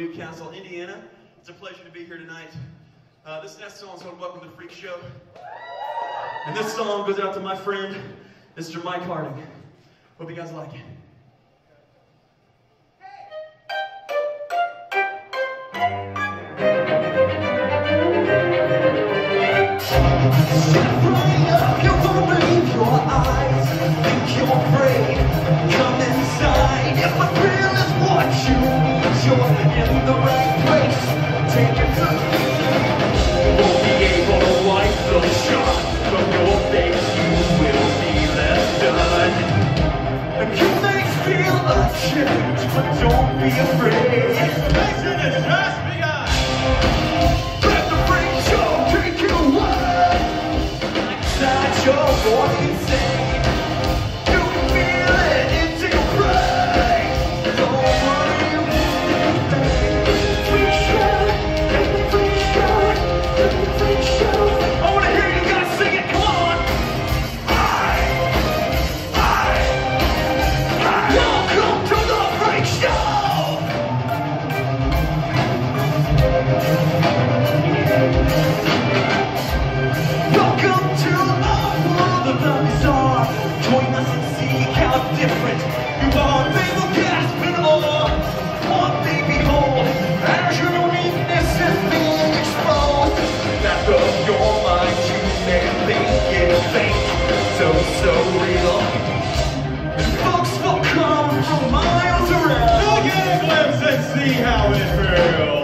New Castle, Indiana. It's a pleasure to be here tonight. Uh, this next song is called Welcome to Freak Show. And this song goes out to my friend, Mr. Mike Harding. Hope you guys like it. But don't be afraid. Action has just begun. Let the freak show take you away. Inside your body different you are. Will gasp in awe. One thing behold, as your uniqueness is being exposed. Back of your mind, you may think it's fake, so so real. Folks will come from miles around. Now get a glimpse and see how it feels.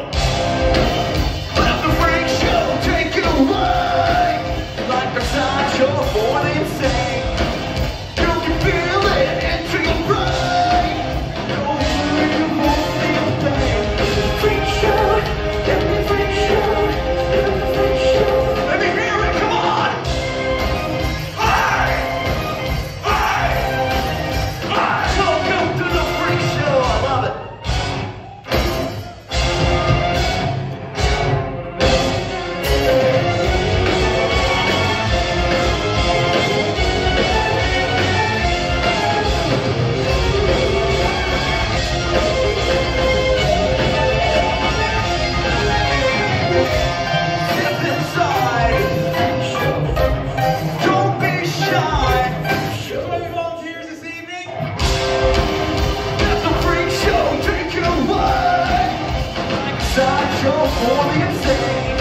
such a for the insane